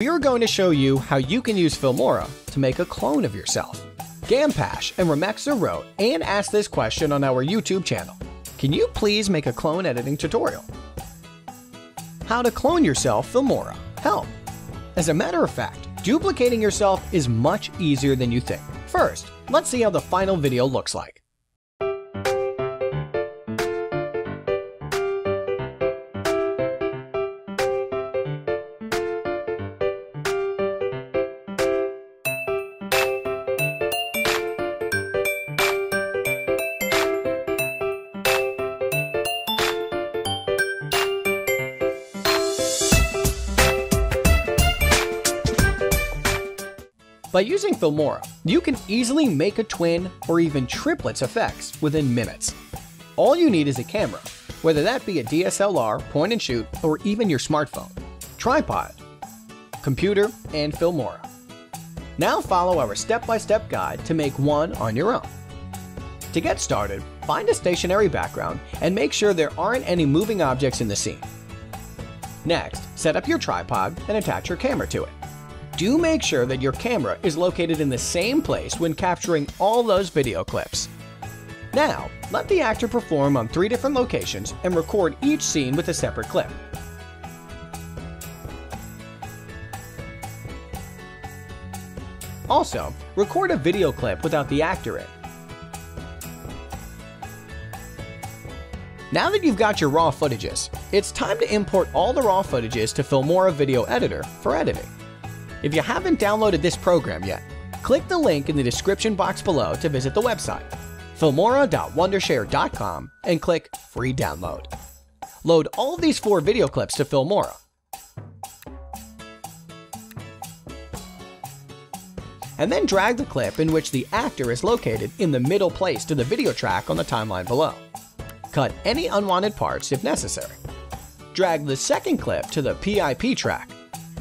We are going to show you how you can use Filmora to make a clone of yourself. Gampash and Ramexa wrote and asked this question on our YouTube channel. Can you please make a clone editing tutorial? How to clone yourself Filmora. Help! As a matter of fact, duplicating yourself is much easier than you think. First, let's see how the final video looks like. By using Filmora, you can easily make a twin or even triplets effects within minutes. All you need is a camera, whether that be a DSLR, point and shoot, or even your smartphone, tripod, computer, and Filmora. Now follow our step-by-step -step guide to make one on your own. To get started, find a stationary background and make sure there aren't any moving objects in the scene. Next, set up your tripod and attach your camera to it do make sure that your camera is located in the same place when capturing all those video clips. Now, let the actor perform on three different locations and record each scene with a separate clip. Also, record a video clip without the actor in. Now that you've got your raw footages, it's time to import all the raw footages to Filmora Video Editor for editing. If you haven't downloaded this program yet, click the link in the description box below to visit the website, filmora.wondershare.com, and click Free Download. Load all of these four video clips to Filmora. And then drag the clip in which the actor is located in the middle place to the video track on the timeline below. Cut any unwanted parts if necessary. Drag the second clip to the PIP track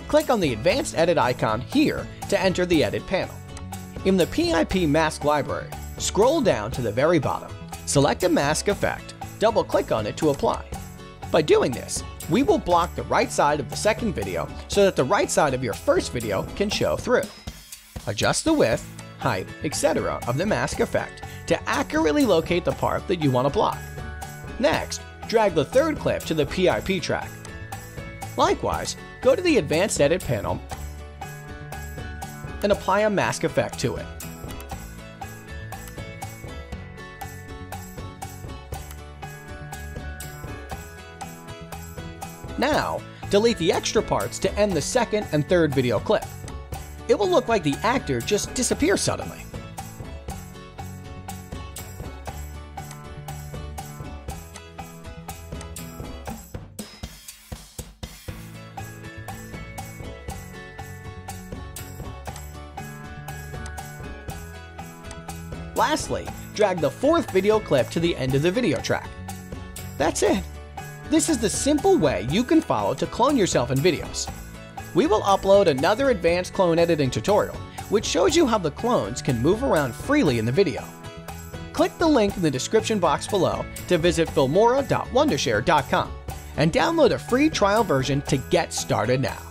click on the Advanced Edit icon here to enter the Edit panel. In the PIP mask library, scroll down to the very bottom, select a mask effect, double-click on it to apply. By doing this, we will block the right side of the second video so that the right side of your first video can show through. Adjust the width, height, etc. of the mask effect to accurately locate the part that you want to block. Next, drag the third clip to the PIP track. Likewise, go to the Advanced Edit panel and apply a mask effect to it. Now, delete the extra parts to end the second and third video clip. It will look like the actor just disappears suddenly. Lastly, drag the fourth video clip to the end of the video track. That's it. This is the simple way you can follow to clone yourself in videos. We will upload another advanced clone editing tutorial, which shows you how the clones can move around freely in the video. Click the link in the description box below to visit filmora.wondershare.com and download a free trial version to get started now.